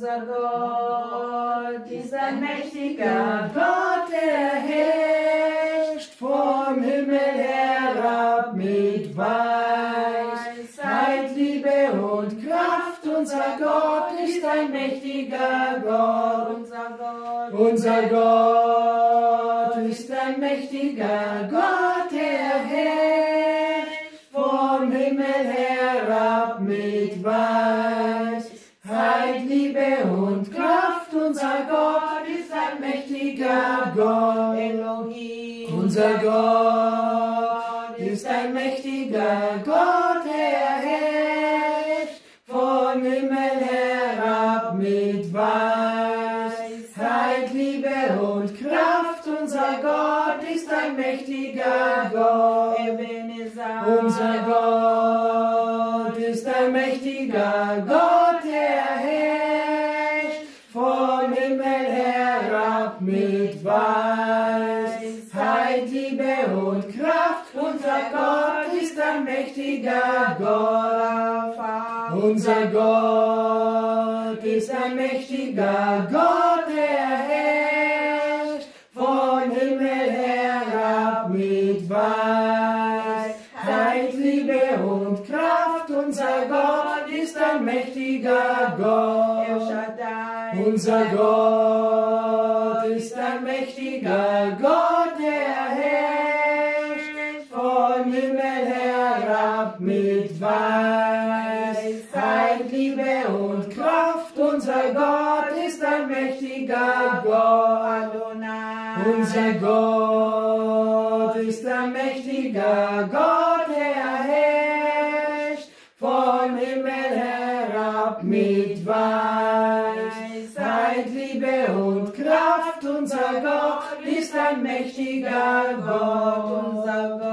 Unser Gott ist ein mächtiger Gott, er herrscht vom Himmel herab mit Weisheit, Liebe und Kraft. Unser Gott ist ein mächtiger Gott. Unser Gott, Unser Gott ist ein mächtiger Gott, er herrscht Gott. Elohim. Unser Gott ist ein mächtiger Gott, er herrscht vom Himmel herab mit Weisheit, Liebe und Kraft. Unser Gott ist ein mächtiger Gott. Unser Gott ist ein mächtiger Gott, er herrscht vom Himmel herab mit Weisheit, Kraft. Unser Gott ist ein mächtiger Gott. Unser Gott ist ein mächtiger Gott, er herrscht vom Himmel herab mit Weisheit, Liebe und Kraft. Unser Gott ist ein mächtiger Gott. Unser Gott ist ein mächtiger Gott, mit Weisheit, Liebe und Kraft. Unser Gott ist ein mächtiger Gott. Unser Gott ist ein mächtiger Gott, er herrscht vom Himmel herab mit Weisheit, Liebe und Kraft. Unser Gott ist ein mächtiger Gott. Unser